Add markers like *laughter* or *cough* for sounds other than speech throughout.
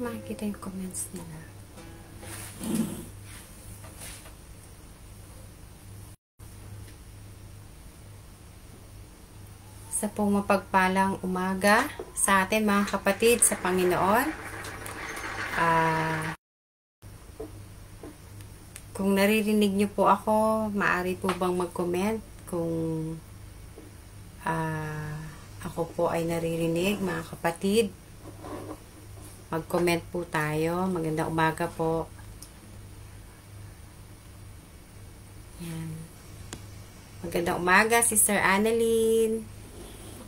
makikita yung comments nila. Sa pong mapagpalang umaga sa atin mga kapatid sa Panginoon. Uh, kung naririnig niyo po ako, maaari po bang mag-comment kung uh, ako po ay naririnig, mga kapatid. Mag-comment po tayo. Maganda umaga po. Yan. Maganda umaga, Sister Annalyn.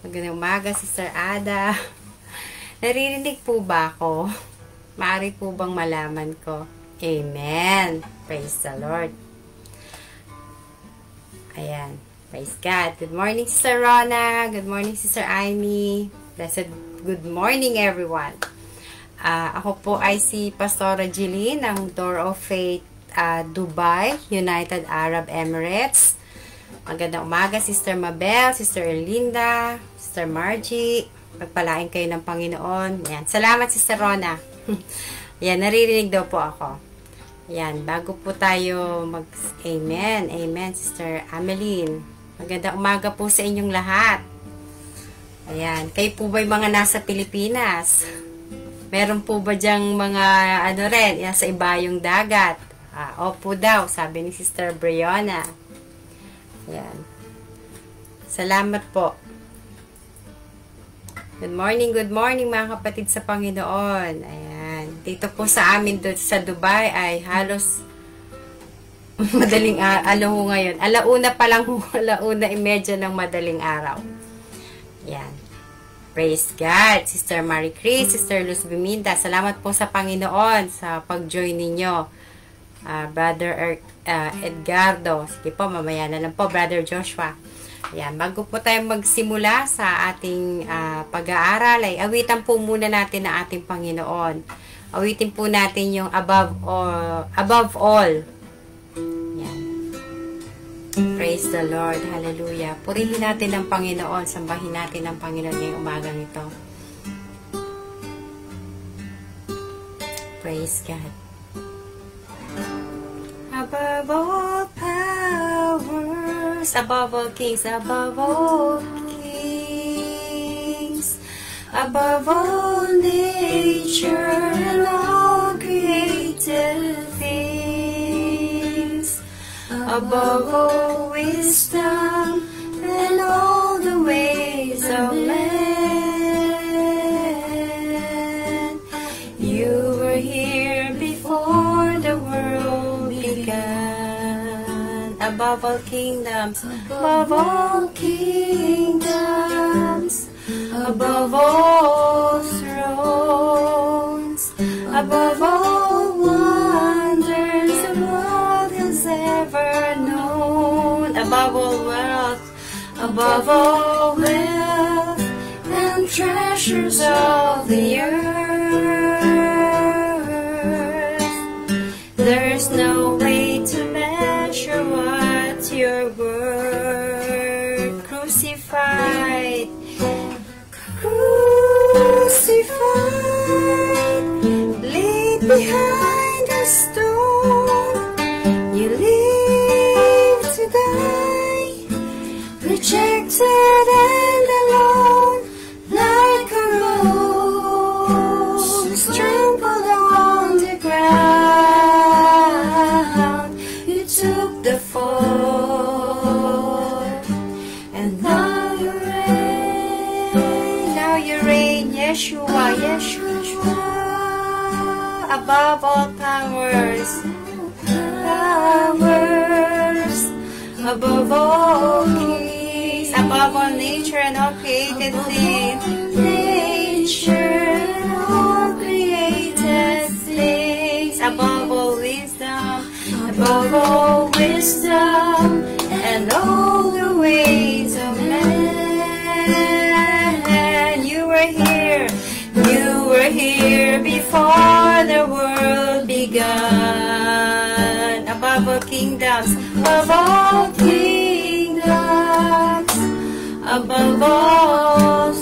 Maganda umaga, Sister Ada. *laughs* Naririnig po ba ako? Maari po bang malaman ko? Amen. Praise the Lord. Ayan. Praise God. Good morning, Sister Rona. Good morning, Sister Amy. Blessed good morning, everyone. Uh, ako po ay si Pastora Jilly ng Door of Faith uh, Dubai, United Arab Emirates. Magandang umaga, Sister Mabel, Sister Erlinda, Sister Margie. Pagpalain kayo ng Panginoon. Yan. Salamat, Sister Rona. *laughs* Yan, naririnig daw po ako. Yan, bago po tayo mag Amen. Amen, Sister Ameline. Magandang umaga po sa inyong lahat. Ayan, kayo po ba yung mga nasa Pilipinas? Meron po ba diyang mga ano rin, yan, sa ibayong dagat? Ah, opo daw, sabi ni Sister Brianna. Ayan. Salamat po. Good morning, good morning mga kapatid sa Panginoon. Ayan. Dito po sa amin do, sa Dubai ay halos *laughs* madaling araw ho ngayon. Alauna pa lang ho, *laughs* alauna imedya ng madaling araw. Yan. Praise God. Sister Marie Chris, Sister Luz Biminda, salamat po sa Panginoon sa pag-join ninyo. Uh, Brother er, uh, Edgardo. Sige po, mamaya na lang po, Brother Joshua. Ayan, bago po tayo magsimula sa ating uh, pag-aaral, ay awitan po muna natin ang ating Panginoon. Awitin po natin yung above all. Above all. Praise the Lord. Hallelujah. Purihin natin ang Panginoon. Sambahin natin ang Panginoon ngayong umagang ito. Praise God. Above all powers, above all kings, above all above all nature and all created above all wisdom and all the ways of man. You were here before the world began, above all kingdoms, above all kingdoms above all thrones, above all above all wealth, above all wealth, and treasures of the earth. There's no way to measure what your word crucified crucified, laid behind a rejected and alone, like a rose trampled on the ground. You took the fall, and now you reign. now you reign, Yeshua, Yeshua, above all powers, powers, above all kings, above all nature and all created things, nature and all created things, above all wisdom, above all wisdom, and all the ways of man. You were here, you were here before the world began. Above all kingdoms, above all kingdoms, above all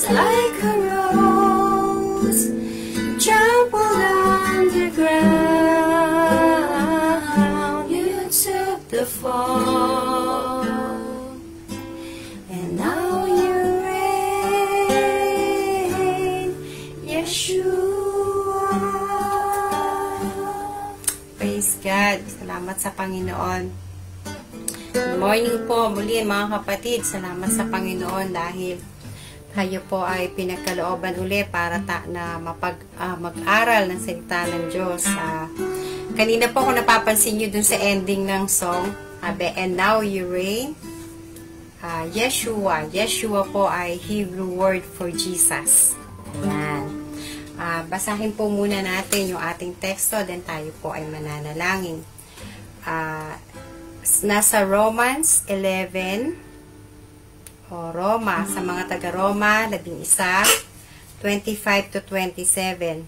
rose, like a rose, trampled on the ground. You took the fall, and now you reign, Yeshua. Praise God. Salamat sa Panginoon. Good morning po muli mga kapatid. Salamat sa Panginoon dahil tayo po ay pinagkalooban uli para ta na mapag, ah, mag-aral ng salita ng Diyos. Ah, kanina po ako napapansin nyo dun sa ending ng song. Sabi, and now you reign. Ah, Yeshua. Yeshua po ay Hebrew word for Jesus. Ayan. Ah, basahin po muna natin yung ating teksto, then tayo po ay mananalangin. Ah, nasa Romans 11 o Roma, sa mga taga-Roma, 11, 25 to 27.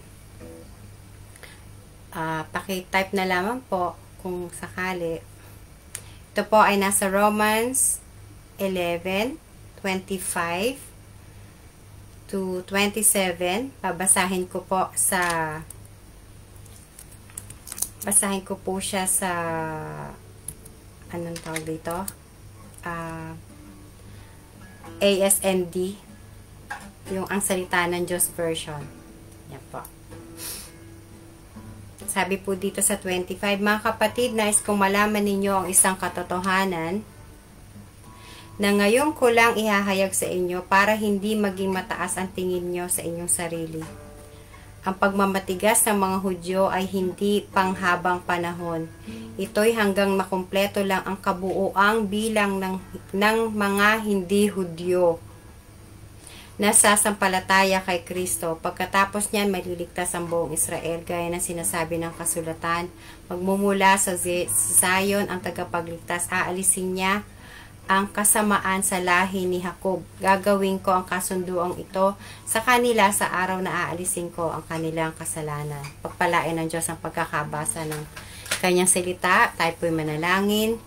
Ah, paki-type na lamang po kung sakali. Ito po ay nasa Romans 11, 25 to 27. Babasahin ko po sa basahin ko po siya sa anong tawag dito? Ah, ASND yung ang salita ng Diyos version. Yan po. Sabi po dito sa 25, mga kapatid, nais kong malaman ninyo ang isang katotohanan na ngayon ko lang ihahayag sa inyo para hindi maging mataas ang tingin nyo sa inyong sarili. Ang pagmamatigas ng mga Hudyo ay hindi panghabang panahon. Ito'y hanggang makumpleto lang ang kabuuang bilang ng, ng mga hindi Hudyo nasasampalataya kay Kristo. Pagkatapos niyan, maliligtas ang buong Israel, gaya ng sinasabi ng kasulatan. Magmumula sa Zion ang tagapagligtas, aalisin niya ang kasamaan sa lahi ni Jacob. Gagawin ko ang kasunduang ito sa kanila sa araw na aalisin ko ang kanilang kasalanan. Pagpalain ng Diyos ang pagkakabasa ng kanyang salita. Tayo po'y manalangin.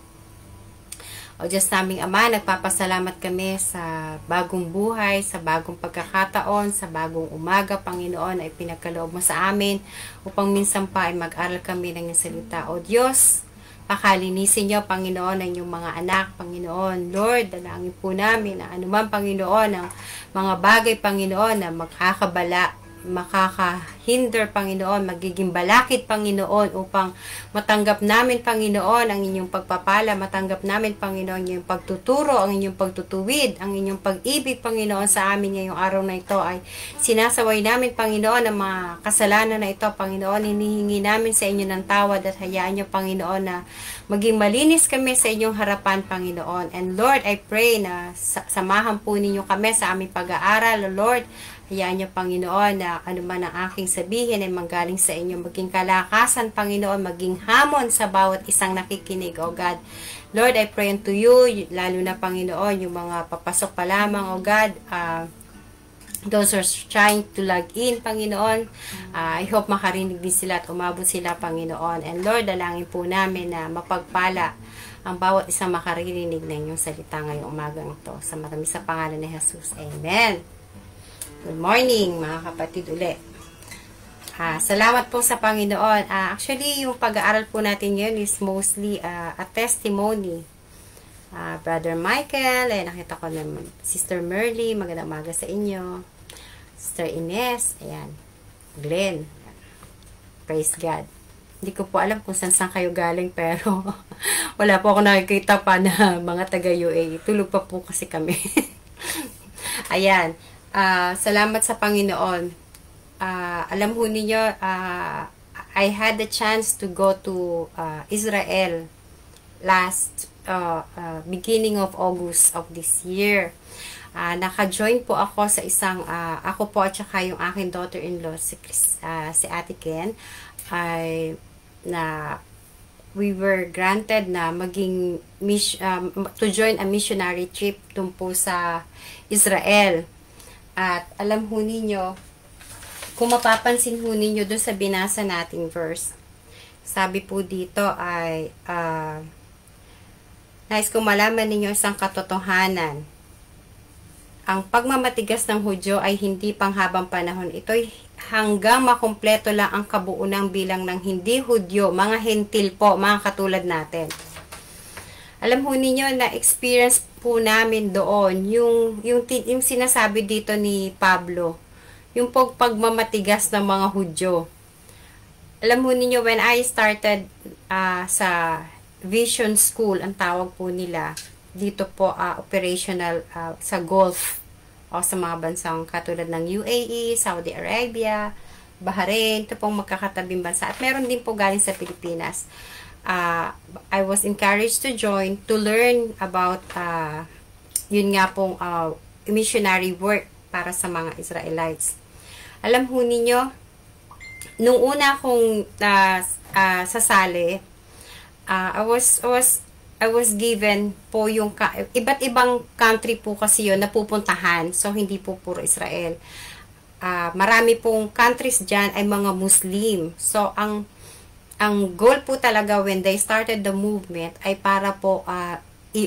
O Diyos naming Ama, nagpapasalamat kami sa bagong buhay, sa bagong pagkakataon, sa bagong umaga, Panginoon, ay pinagkaloob mo sa amin upang minsan pa ay mag-aral kami ng salita. O Diyos, pakalinisin niyo, Panginoon, ang inyong mga anak, Panginoon. Lord, dalangin po namin na anuman, Panginoon, ang mga bagay, Panginoon, na makakabala makakahinder, Panginoon, magiging balakid, Panginoon, upang matanggap namin, Panginoon, ang inyong pagpapala, matanggap namin, Panginoon, yung pagtuturo, ang inyong pagtutuwid, ang inyong pag-ibig, Panginoon, sa amin ngayong araw na ito. Ay sinasaway namin, Panginoon, ang mga kasalanan na ito, Panginoon, hinihingi namin sa inyo ng tawad at hayaan nyo, Panginoon, na maging malinis kami sa inyong harapan, Panginoon. And Lord, I pray na samahan po ninyo kami sa aming pag-aaral, Lord, Hayaan niyo, Panginoon, na ano man ang aking sabihin ay manggaling sa inyo, maging kalakasan, Panginoon, maging hamon sa bawat isang nakikinig, O God. Lord, I pray unto you, lalo na, Panginoon, yung mga papasok pa lamang, O God, uh, those who are trying to log in, Panginoon. Uh, I hope makarinig din sila at umabot sila, Panginoon. And Lord, dalangin po namin na mapagpala ang bawat isang makarinig ng inyong salita ngayong umagang ito. Sa marami sa pangalan ni Jesus. Amen. Good morning, mga kapatid uli. Ah, salamat po sa Panginoon. Ah, actually, yung pag-aaral po natin yun is mostly uh, a testimony. Ah, Brother Michael, eh, nakita ko na Sister Merly, magandang maga sa inyo. Sister Ines, ayan. Glenn. Praise God. Hindi ko po alam kung saan kayo galing pero *laughs* wala po ako nakikita pa na *laughs* mga taga-UA. Tulog pa po kasi kami. *laughs* ayan uh, salamat sa Panginoon. Uh, alam ho ninyo, uh, I had the chance to go to uh, Israel last uh, uh, beginning of August of this year. Uh, naka-join po ako sa isang, uh, ako po at saka yung aking daughter-in-law, si, uh, si Ate Ken, ay na we were granted na maging um, to join a missionary trip dun po sa Israel. At alam ho ninyo, kung mapapansin ho ninyo dun sa binasa nating verse, sabi po dito ay uh, nais kong malaman ninyo isang katotohanan ang pagmamatigas ng Hudyo ay hindi panghabang panahon. Ito'y hanggang makumpleto lang ang kabuunang bilang ng hindi Hudyo, mga hentil po, mga katulad natin. Alam ho ninyo na experience po namin doon yung, yung, yung sinasabi dito ni Pablo, yung pagmamatigas ng mga Hudyo. Alam ho ninyo, when I started uh, sa Vision School, ang tawag po nila, dito po uh, operational uh, sa Gulf o sa mga bansang katulad ng UAE, Saudi Arabia, Bahrain, ito pong magkakatabing bansa. At meron din po galing sa Pilipinas. Uh, I was encouraged to join to learn about uh, yun nga pong uh, missionary work para sa mga Israelites. Alam ho ninyo, nung una akong uh, uh, sasali, uh, I was, I was I was given po yung iba't ibang country po kasi yun na pupuntahan. So, hindi po puro Israel. Uh, marami pong countries dyan ay mga Muslim. So, ang ang goal po talaga when they started the movement ay para po uh,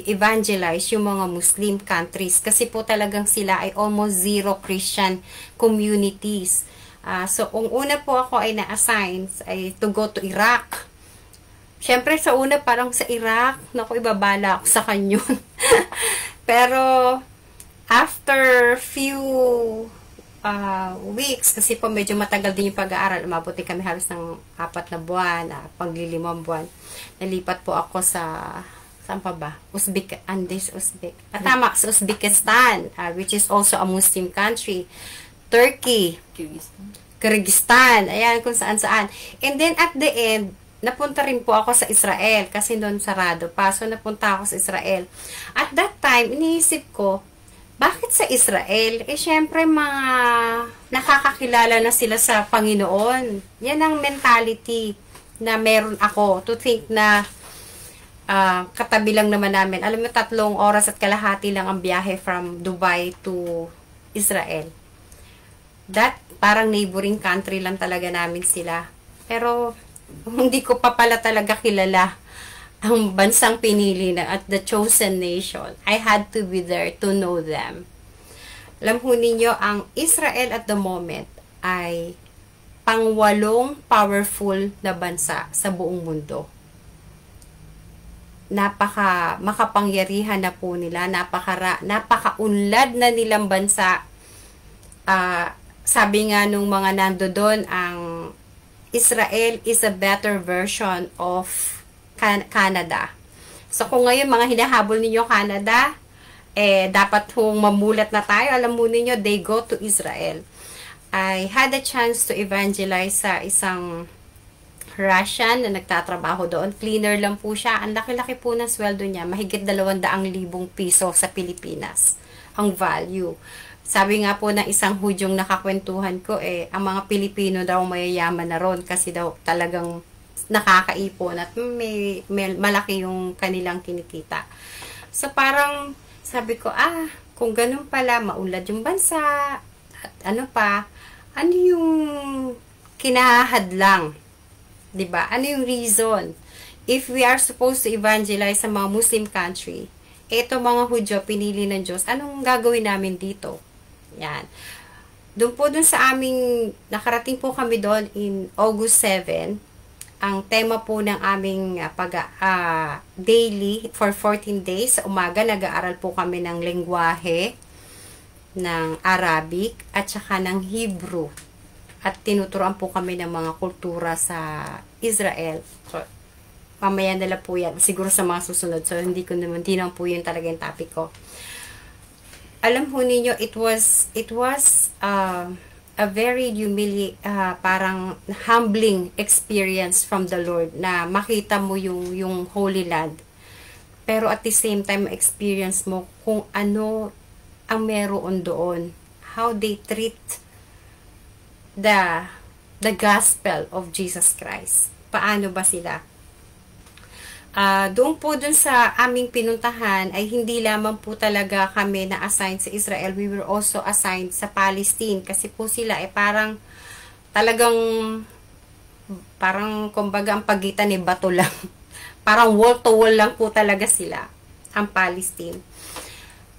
evangelize yung mga Muslim countries kasi po talagang sila ay almost zero Christian communities. Uh, so, ang una po ako ay na-assign ay to go to Iraq Siyempre, sa una, parang sa Iraq, naku, ibabala ako sa kanyon. *laughs* Pero, after few uh, weeks, kasi po medyo matagal din yung pag-aaral, umabot din kami halos ng apat na buwan, uh, paglilimang buwan. Nalipat po ako sa, saan pa ba? Uzbek, Andes, Uzbek. Ah, tama, sa Uzbekistan, uh, which is also a Muslim country. Turkey. Kyrgyzstan. Kyrgyzstan. Ayan, kung saan-saan. And then, at the end, napunta rin po ako sa Israel kasi doon sarado pa. So, napunta ako sa Israel. At that time, iniisip ko, bakit sa Israel? Eh, syempre, mga nakakakilala na sila sa Panginoon. Yan ang mentality na meron ako to think na uh, katabi lang naman namin. Alam mo, tatlong oras at kalahati lang ang biyahe from Dubai to Israel. That, parang neighboring country lang talaga namin sila. Pero, hindi ko pa pala talaga kilala ang bansang pinili na at the chosen nation. I had to be there to know them. Alam ho ninyo, ang Israel at the moment ay pangwalong powerful na bansa sa buong mundo. Napaka makapangyarihan na po nila, napaka napakaunlad na nilang bansa. Uh, sabi nga nung mga nando doon, ang Israel is a better version of Can Canada. So kung ngayon mga hinahabol ninyo Canada, eh dapat hong mamulat na tayo. Alam mo ninyo, they go to Israel. I had a chance to evangelize sa isang Russian na nagtatrabaho doon. Cleaner lang po siya. Ang laki-laki po ng sweldo niya. Mahigit 200,000 piso sa Pilipinas. Ang value. Sabi nga po ng isang hudyong nakakwentuhan ko, eh, ang mga Pilipino daw mayayaman na ron kasi daw talagang nakakaipon at may, may malaki yung kanilang kinikita. So, parang sabi ko, ah, kung ganun pala, maulad yung bansa, at ano pa, ano yung kinahadlang? 'Di ba? Ano yung reason? If we are supposed to evangelize sa mga Muslim country, eto mga Hudyo, pinili ng Diyos, anong gagawin namin dito? Yan. Doon po dun sa aming, nakarating po kami doon in August 7. Ang tema po ng aming uh, pag uh, daily for 14 days. Umaga, nag-aaral po kami ng lengguwahe ng Arabic at saka ng Hebrew. At tinuturoan po kami ng mga kultura sa Israel. So, mamaya nila po yan. Siguro sa mga susunod. So, hindi ko naman, hindi naman po yun talaga yung topic ko alam ho ninyo, it was, it was, uh, a very humili uh, parang humbling experience from the Lord na makita mo yung yung Holy Land pero at the same time, experience mo kung ano ang meron doon. How they treat the the gospel of Jesus Christ. Paano ba sila? Uh, doon po dun sa aming pinuntahan ay hindi lamang po talaga kami na assigned sa Israel. We were also assigned sa Palestine kasi po sila ay parang talagang parang kumbaga ang pagitan ni bato lang. *laughs* parang wall to wall lang po talaga sila ang Palestine.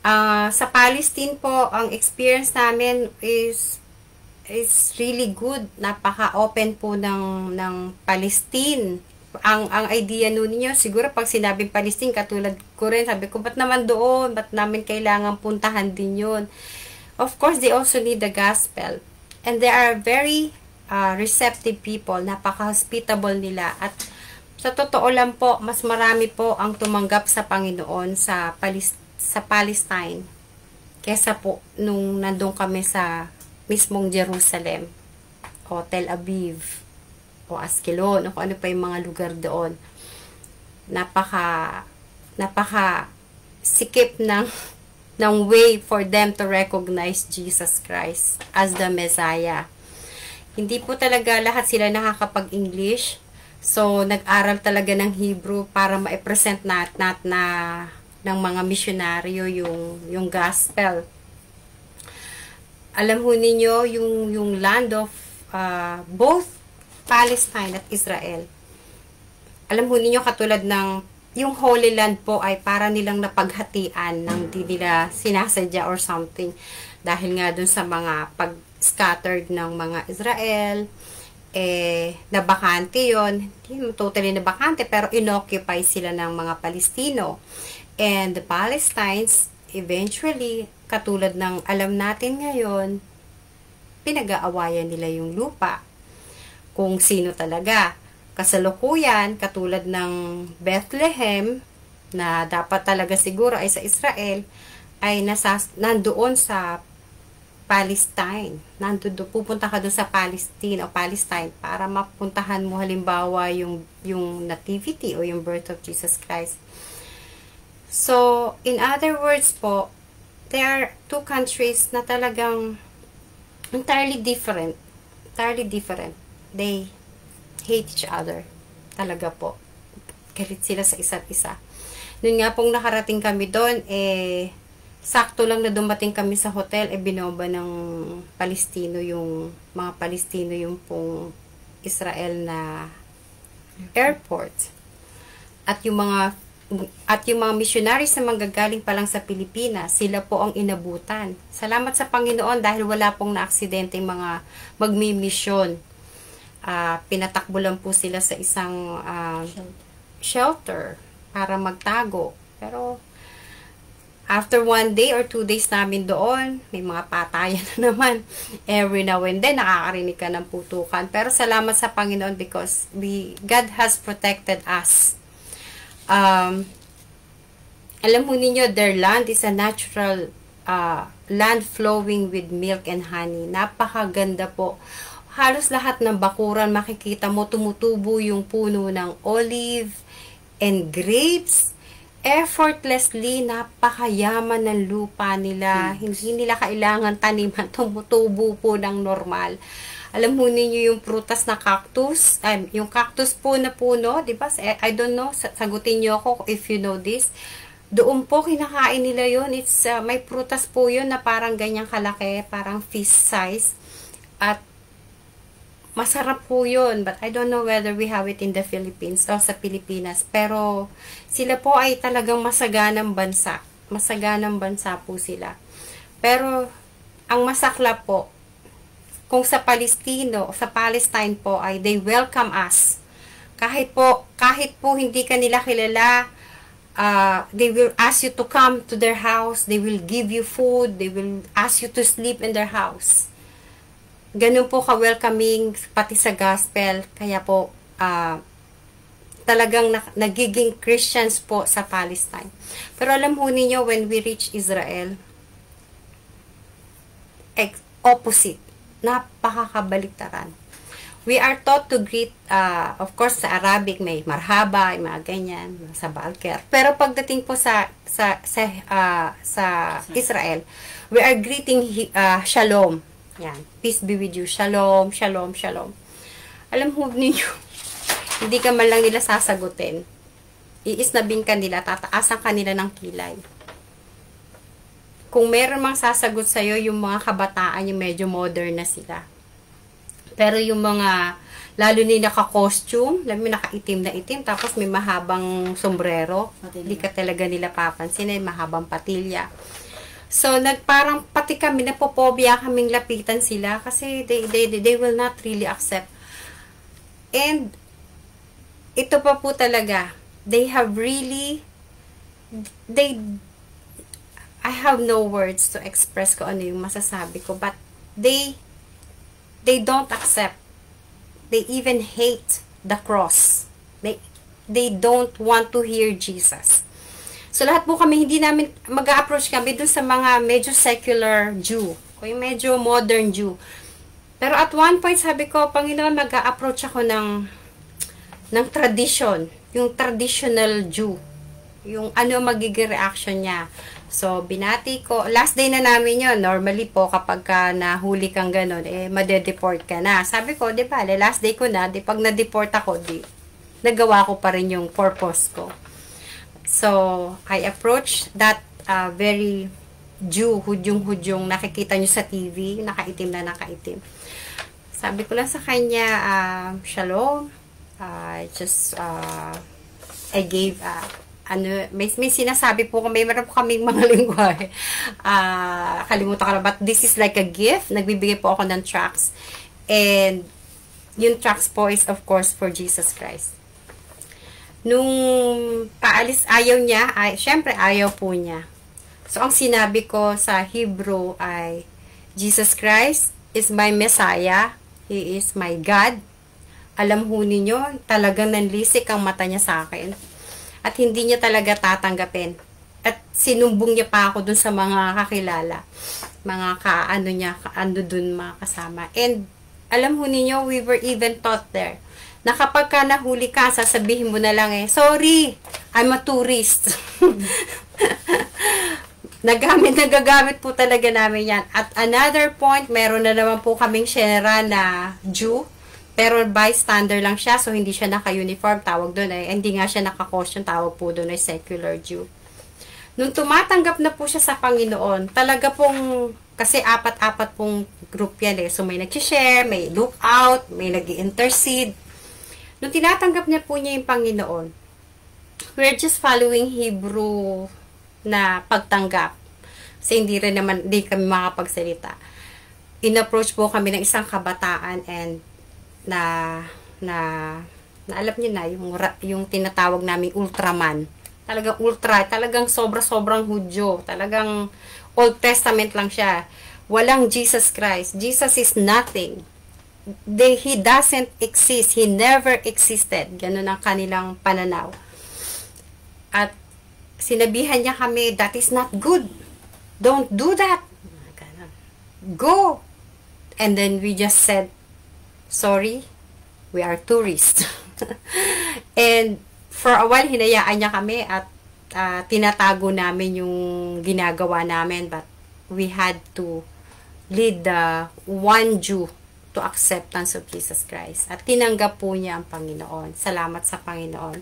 Uh, sa Palestine po, ang experience namin is is really good. Napaka-open po ng, ng Palestine. Ang ang idea no niyo siguro pag sinabing Palestine katulad ko rin sabi ko ba't naman doon? Ba't namin kailangan puntahan din yun? Of course they also need the gospel. And they are very uh, receptive people. Napaka-hospitable nila. At sa totoo lang po mas marami po ang tumanggap sa Panginoon sa Palis sa Palestine kesa po nung nandun kami sa mismong Jerusalem o Tel Aviv o Askelon o kung ano pa yung mga lugar doon. Napaka napaka sikip ng *laughs* ng way for them to recognize Jesus Christ as the Messiah. Hindi po talaga lahat sila nakakapag-English. So, nag-aral talaga ng Hebrew para ma-present nat, nat na ng mga misyonaryo yung, yung gospel. Alam ho ninyo, yung, yung land of uh, both Palestine at Israel. Alam mo ninyo katulad ng yung Holy Land po ay para nilang napaghatian ng di nila sinasadya or something. Dahil nga dun sa mga pag-scattered ng mga Israel eh nabakante yon hindi totally nabakante pero inoccupy sila ng mga Palestino. And the Palestines eventually katulad ng alam natin ngayon pinag-aawayan nila yung lupa kung sino talaga. Kasalukuyan, katulad ng Bethlehem, na dapat talaga siguro ay sa Israel, ay nasa, nandoon sa Palestine. Nandoon, pupunta ka doon sa Palestine o Palestine para mapuntahan mo halimbawa yung, yung nativity o yung birth of Jesus Christ. So, in other words po, there are two countries na talagang entirely different. Entirely different they hate each other. Talaga po. Galit sila sa isa't isa. Noon nga pong nakarating kami doon, eh, sakto lang na dumating kami sa hotel, eh, binoba ng Palestino yung, mga Palestino yung pong Israel na airport. At yung mga at yung mga missionaries na manggagaling pa lang sa Pilipinas, sila po ang inabutan. Salamat sa Panginoon dahil wala pong na-aksidente mga magmi-mission uh, pinatakbo lang po sila sa isang uh, shelter para magtago. Pero, after one day or two days namin doon, may mga patayan *laughs* na naman. Every now and then, nakakarinig ka ng putukan. Pero salamat sa Panginoon because we, God has protected us. Um, alam mo ninyo, their land is a natural uh, land flowing with milk and honey. Napakaganda po halos lahat ng bakuran makikita mo tumutubo yung puno ng olive and grapes. Effortlessly, napakayaman ng lupa nila. Hmm. Hindi nila kailangan taniman, *laughs* tumutubo po ng normal. Alam mo ninyo yung prutas na cactus, um, yung cactus po na puno, di ba? I don't know, sagutin niyo ako if you know this. Doon po kinakain nila yon It's uh, may prutas po yun na parang ganyang kalaki, parang fish size. At masarap po yun. But I don't know whether we have it in the Philippines o sa Pilipinas. Pero sila po ay talagang masaganang bansa. Masaganang bansa po sila. Pero ang masakla po, kung sa Palestino, sa Palestine po ay they welcome us. Kahit po, kahit po hindi ka nila kilala, uh, they will ask you to come to their house, they will give you food, they will ask you to sleep in their house ganun po ka-welcoming pati sa gospel. Kaya po, uh, talagang na, nagiging Christians po sa Palestine. Pero alam ho ninyo, when we reach Israel, opposite, napakakabaliktaran. we are taught to greet, uh, of course, sa Arabic may marhaba, yung mga ganyan, sa Balker. Pero pagdating po sa sa sa, uh, sa Israel, we are greeting uh, shalom. Yan. Peace be with you. Shalom, shalom, shalom. Alam mo ninyo, *laughs* hindi ka man lang nila sasagutin. Iisnabing ka nila, tataasan ka nila ng kilay. Kung meron mang sasagot sa'yo, yung mga kabataan, yung medyo modern na sila pero yung mga, lalo ni naka-costume, alam mo, naka-itim na itim, tapos may mahabang sombrero, hindi ka talaga nila papansin, ay mahabang patilya. So, nagparang pati kami, napopobia kaming lapitan sila kasi they, they, they will not really accept. And, ito pa po talaga, they have really, they, I have no words to express ko ano yung masasabi ko, but they they don't accept. They even hate the cross. They, they don't want to hear Jesus. So, lahat po kami, hindi namin, mag-approach kami dun sa mga medyo secular Jew. O yung medyo modern Jew. Pero at one point, sabi ko, Panginoon, mag-approach ako ng, ng tradition. Yung traditional Jew. Yung ano magiging reaction niya. So, binati ko. Last day na namin yon Normally po, kapag ka nahuli kang ganun, eh, madedeport ka na. Sabi ko, di ba, last day ko na, di pag na-deport ako, di, nagawa ko pa rin yung purpose ko. So, I approach that uh, very Jew, hudyong-hudyong nakikita nyo sa TV, nakaitim na nakaitim. Sabi ko lang sa kanya, uh, Shalom, uh, just, uh, I gave, uh, ano, may, may sinasabi po kami, meron po kaming mga *laughs* lingwahe. Uh, kalimutan ko na, but this is like a gift. Nagbibigay po ako ng tracks. And, yung tracks po is of course for Jesus Christ. Nung paalis, ayaw niya, ay, syempre ayaw po niya. So, ang sinabi ko sa Hebrew ay, Jesus Christ is my Messiah. He is my God. Alam ho ninyo, talagang nanlisik ang mata niya sa akin at hindi niya talaga tatanggapin. At sinumbong niya pa ako dun sa mga kakilala. Mga kaano niya, kaano dun mga kasama. And alam ho ninyo, we were even taught there na kapag ka nahuli ka, sasabihin mo na lang eh, sorry, I'm a tourist. *laughs* nagamit, nagagamit po talaga namin yan. At another point, meron na naman po kaming shera na Jew pero bystander lang siya, so hindi siya naka-uniform, tawag doon ay, hindi nga siya naka-costume, tawag po doon ay secular Jew. Nung tumatanggap na po siya sa Panginoon, talaga pong, kasi apat-apat pong group yan eh. So may nag-share, may look out, may nag intercede Nung tinatanggap niya po niya yung Panginoon, we're just following Hebrew na pagtanggap. Kasi hindi rin naman, hindi kami makapagsalita. In-approach po kami ng isang kabataan and na na na alam niyo na yung yung tinatawag naming Ultraman. Talagang ultra, talagang sobra-sobrang hudyo. Talagang Old Testament lang siya. Walang Jesus Christ. Jesus is nothing. They, he doesn't exist. He never existed. Ganun ang kanilang pananaw. At sinabihan niya kami, that is not good. Don't do that. Go. And then we just said, sorry, we are tourists. *laughs* and for a while, hinayaan niya kami at uh, tinatago namin yung ginagawa namin but we had to lead the one Jew to acceptance of Jesus Christ. At tinanggap po niya ang Panginoon. Salamat sa Panginoon.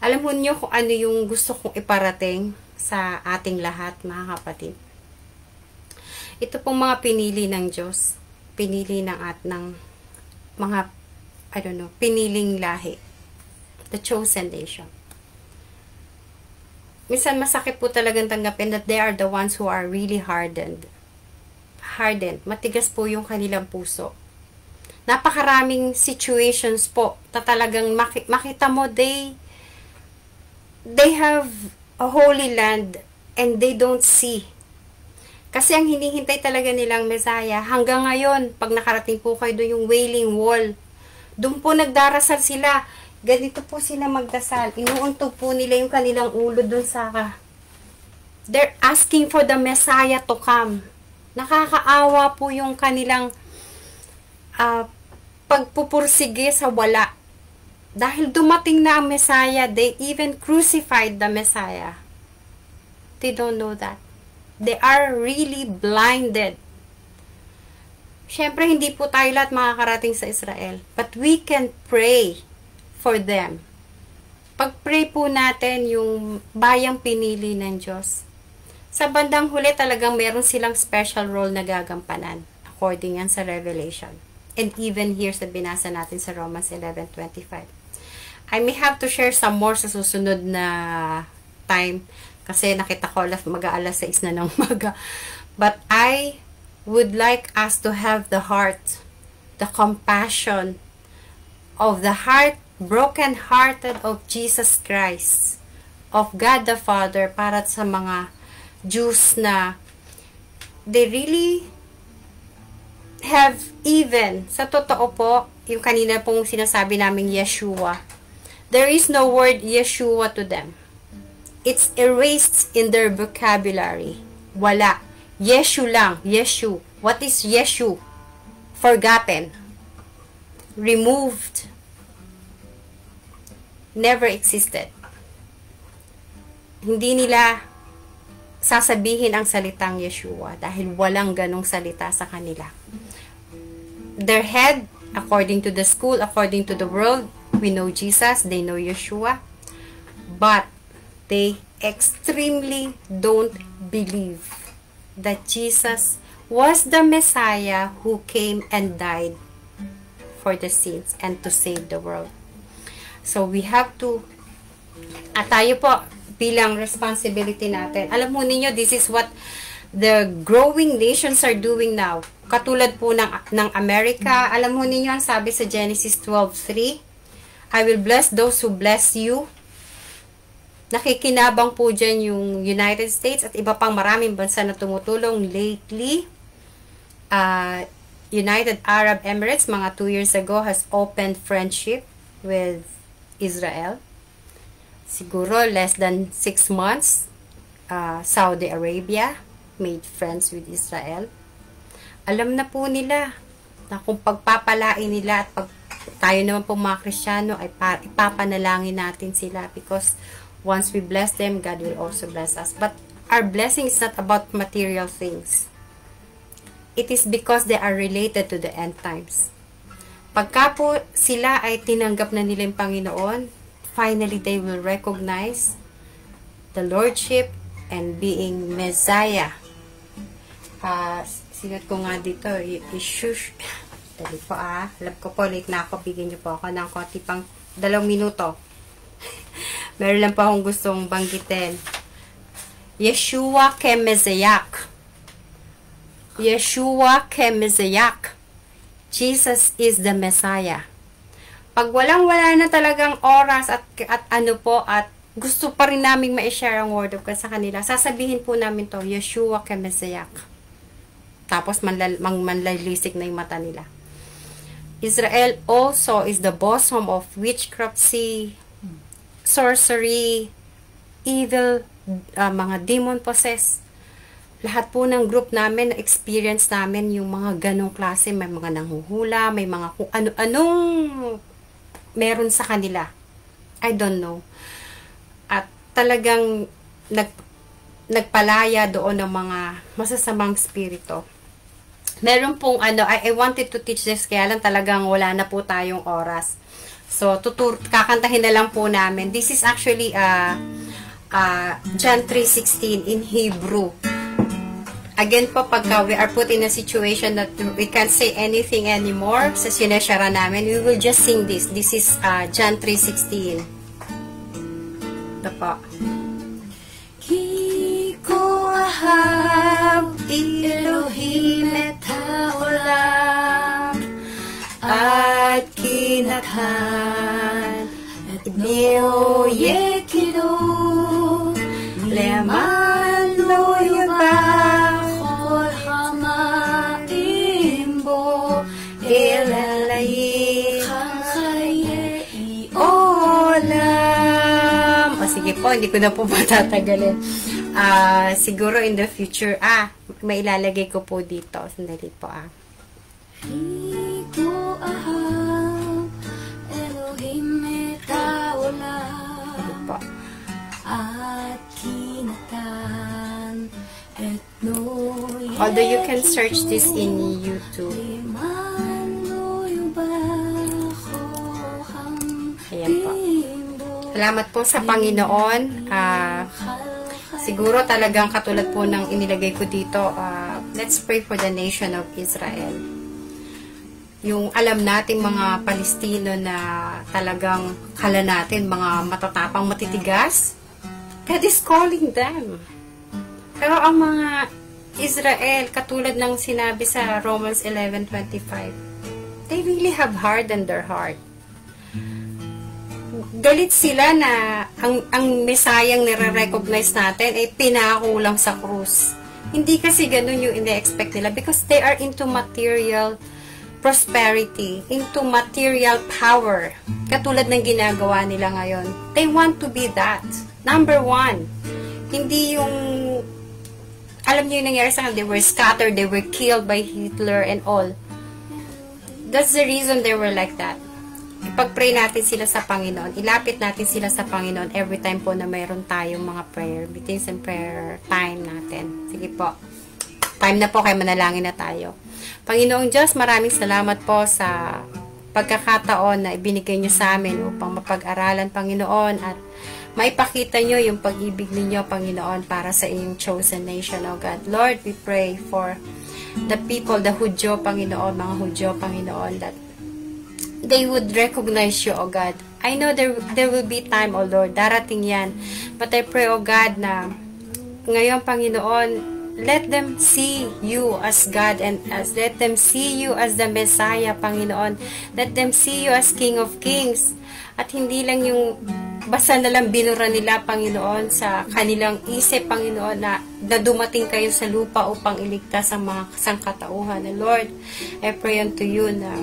Alam mo niyo kung ano yung gusto kong iparating sa ating lahat, mga kapatid. Ito pong mga pinili ng Diyos. Pinili ng at ng mga, I don't know, piniling lahi. The chosen nation. Minsan masakit po talagang tanggapin that they are the ones who are really hardened. Hardened. Matigas po yung kanilang puso. Napakaraming situations po na talagang makita mo they they have a holy land and they don't see kasi ang hinihintay talaga nilang Messiah, hanggang ngayon, pag nakarating po kayo doon yung Wailing Wall, doon po nagdarasal sila. Ganito po sila magdasal. Inuuntog po nila yung kanilang ulo doon sa... They're asking for the Messiah to come. Nakakaawa po yung kanilang uh, pagpupursige sa wala. Dahil dumating na ang Messiah, they even crucified the Messiah. They don't know that. They are really blinded. Siyempre, hindi po tayo lahat makakarating sa Israel. But we can pray for them. Pag-pray po natin yung bayang pinili ng Diyos. Sa bandang huli, talagang meron silang special role na gagampanan. According yan sa Revelation. And even here sa binasa natin sa Romans 11.25. I may have to share some more sa susunod na time kasi nakita ko alas mag-aalas 6 na ng maga. But I would like us to have the heart, the compassion of the heart, broken-hearted of Jesus Christ, of God the Father para sa mga Jews na they really have even, sa totoo po, yung kanina pong sinasabi namin Yeshua, There is no word Yeshua to them. It's erased in their vocabulary. Wala. Yeshu lang. Yeshu. What is Yeshu? Forgotten. Removed. Never existed. Hindi nila sasabihin ang salitang Yeshua dahil walang ganong salita sa kanila. Their head, according to the school, according to the world, We know Jesus, they know Yeshua, but they extremely don't believe that Jesus was the Messiah who came and died for the sins and to save the world. So we have to, at tayo po, bilang responsibility natin. Alam mo ninyo, this is what the growing nations are doing now. Katulad po ng, ng Amerika, alam mo ninyo ang sabi sa Genesis 12.3, I will bless those who bless you. Nakikinabang po dyan yung United States at iba pang maraming bansa na tumutulong lately. Uh, United Arab Emirates mga 2 years ago has opened friendship with Israel. Siguro less than 6 months, uh, Saudi Arabia made friends with Israel. Alam na po nila na kung pagpapalain nila at pag tayo naman po mga Kristiyano ay ipapanalangin natin sila because once we bless them, God will also bless us. But our blessing is not about material things. It is because they are related to the end times. Pagka po sila ay tinanggap na nila yung Panginoon, finally they will recognize the Lordship and being Messiah. Uh, sigat ko nga dito, ishush, *laughs* Dali po ah. Alam ko po, late na ako. Bigyan niyo po ako ng konti pang dalawang minuto. *laughs* Meron lang po akong gustong banggitin. Yeshua Kemezayak. Yeshua Kemezayak. Jesus is the Messiah. Pag walang-wala na talagang oras at, at ano po, at gusto pa rin namin ma-share ang word of God sa kanila, sasabihin po namin to, Yeshua Kemezayak. Tapos manlal, mang, manlalisik na yung mata nila. Israel also is the bosom of witchcrafty, sorcery, evil, uh, mga demon possessed. Lahat po ng group namin, experience namin yung mga ganong klase. May mga nanghuhula, may mga kung ano-anong meron sa kanila. I don't know. At talagang nag, nagpalaya doon ng mga masasamang spirito meron pong ano, I, I wanted to teach this kaya lang talagang wala na po tayong oras. So, tutur kakantahin na lang po namin. This is actually uh, uh, John 3.16 in Hebrew. Again po, pagka we are put in a situation that we can't say anything anymore, sa sinashara namin, we will just sing this. This is uh, John 3.16. Ito po. Kiko Elohim et haolam kinakhan at neo yekido leman lo yubachol hamaimbo elalay kaye iolam o sige po, hindi ko na po *laughs* matatagalin uh, siguro in the future, ah, may ilalagay ko po dito. Sandali po ah. Ito, ah. Although you can search this in YouTube. Ayan po. Salamat po sa Panginoon. Ah, siguro talagang katulad po ng inilagay ko dito, ah, let's pray for the nation of Israel. Yung alam nating mga Palestino na talagang kala natin, mga matatapang matitigas, God is calling them. Pero ang mga Israel, katulad ng sinabi sa Romans 11.25, they really have hardened their heart galit sila na ang, ang mesayang nire-recognize natin ay pinako lang sa krus. Hindi kasi ganun yung ine-expect nila because they are into material prosperity, into material power. Katulad ng ginagawa nila ngayon. They want to be that. Number one. Hindi yung alam niyo yung nangyari sa kanila, they were scattered, they were killed by Hitler and all. That's the reason they were like that ipag-pray natin sila sa Panginoon. Ilapit natin sila sa Panginoon every time po na mayroon tayong mga prayer meetings and prayer time natin. Sige po. Time na po kaya manalangin na tayo. Panginoong Diyos, maraming salamat po sa pagkakataon na ibinigay niyo sa amin upang mapag-aralan, Panginoon, at maipakita niyo yung pag-ibig ninyo, Panginoon, para sa inyong chosen nation, O God. Lord, we pray for the people, the Hudyo, Panginoon, mga Hudyo, Panginoon, that they would recognize you, O God. I know there, there will be time, O Lord, darating yan. But I pray, O God, na ngayon, Panginoon, let them see you as God and as let them see you as the Messiah, Panginoon. Let them see you as King of Kings. At hindi lang yung basta na lang binura nila, Panginoon, sa kanilang isip, Panginoon, na, na dumating kayo sa lupa upang iligtas ang mga sangkatauhan. And Lord, I pray unto you na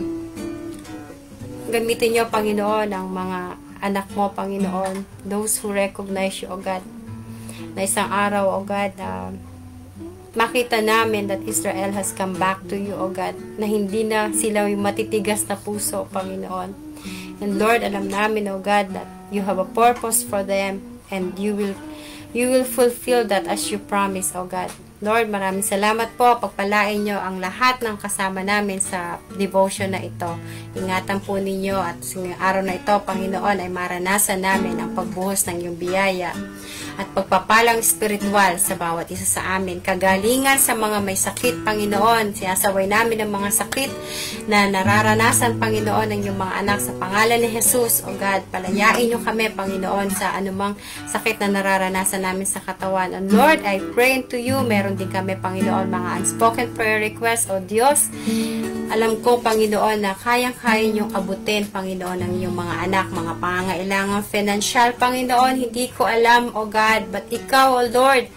gamitin niyo, Panginoon, ang mga anak mo, Panginoon, those who recognize you, O God, na isang araw, O God, uh, makita namin that Israel has come back to you, O God, na hindi na sila yung matitigas na puso, Panginoon. And Lord, alam namin, O God, that you have a purpose for them and you will you will fulfill that as you promise, O God. Lord, maraming salamat po. Pagpalain nyo ang lahat ng kasama namin sa devotion na ito. Ingatan po ninyo at sa araw na ito, Panginoon, ay maranasan namin ang pagbuhos ng iyong biyaya at pagpapalang spiritual sa bawat isa sa amin. Kagalingan sa mga may sakit, Panginoon. Sinasaway namin ang mga sakit na nararanasan, Panginoon, ng iyong mga anak sa pangalan ni Jesus. O God, palayain nyo kami, Panginoon, sa anumang sakit na nararanasan namin sa katawan. And Lord, I pray to you, meron din kami, Panginoon, mga unspoken prayer requests. O Diyos, alam ko, Panginoon, na kayang-kaya niyong abutin, Panginoon, ang iyong mga anak, mga pangangailangan financial, Panginoon. Hindi ko alam, O God, but Ikaw, O Lord,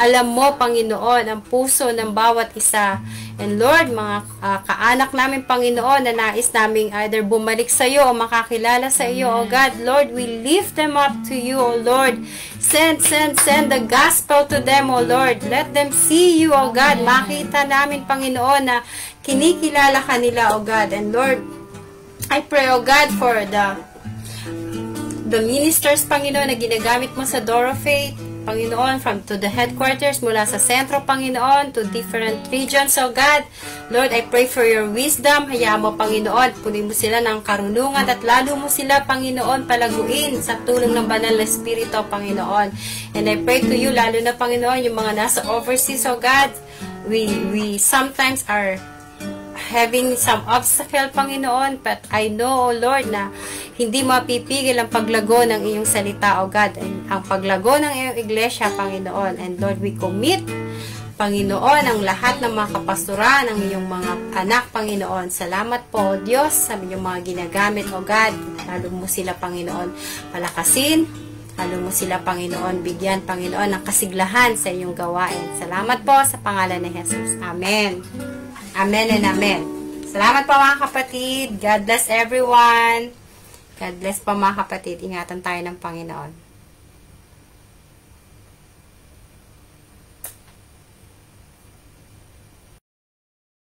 alam mo, Panginoon, ang puso ng bawat isa. And Lord, mga uh, kaanak namin, Panginoon, na nais naming either bumalik sa iyo o makakilala sa iyo, O God. Lord, we lift them up to you, O Lord. Send, send, send the gospel to them, O Lord. Let them see you, O God. Makita namin, Panginoon, na kinikilala ka nila, O God. And Lord, I pray, O God, for the the ministers, Panginoon, na ginagamit mo sa Door of Faith, Panginoon, from to the headquarters, mula sa sentro, Panginoon, to different regions, oh God. Lord, I pray for your wisdom. Hayaan mo, Panginoon, punin mo sila ng karunungan at lalo mo sila, Panginoon, palaguin sa tulong ng banal na Espiritu, Panginoon. And I pray to you, lalo na, Panginoon, yung mga nasa overseas, oh God, we, we sometimes are having some obstacle, Panginoon, but I know, O Lord, na hindi mapipigil ang paglago ng iyong salita, O God, and ang paglago ng iyong iglesia, Panginoon. And Lord, we commit, Panginoon, ang lahat ng mga kapastura ng iyong mga anak, Panginoon. Salamat po, O Diyos, sa inyong mga ginagamit, O God. Lalo mo sila, Panginoon, palakasin, lalo mo sila, Panginoon, bigyan, Panginoon, ng kasiglahan sa iyong gawain. Salamat po sa pangalan ni Jesus. Amen. Amen and amen. Salamat po mga kapatid. God bless everyone. God bless po mga kapatid. Ingatan tayo ng Panginoon.